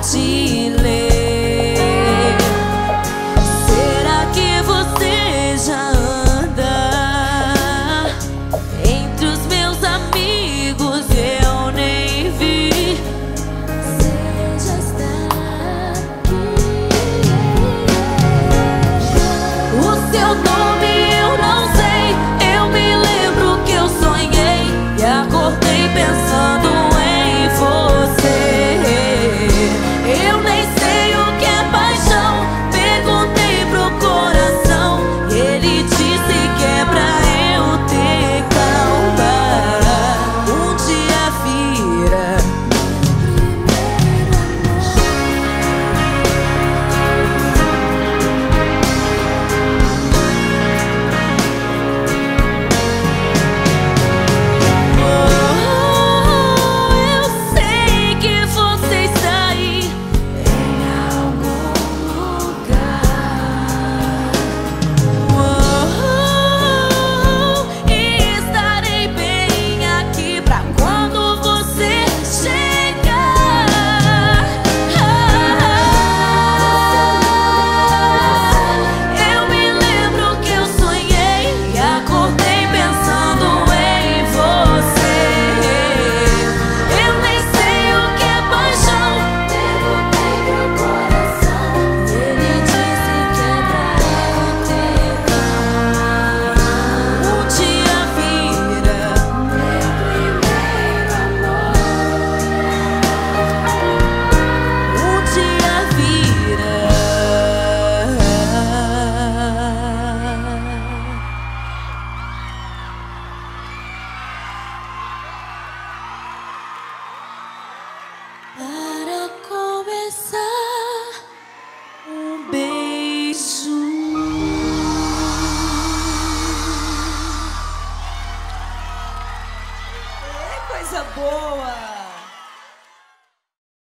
poverty coisa boa!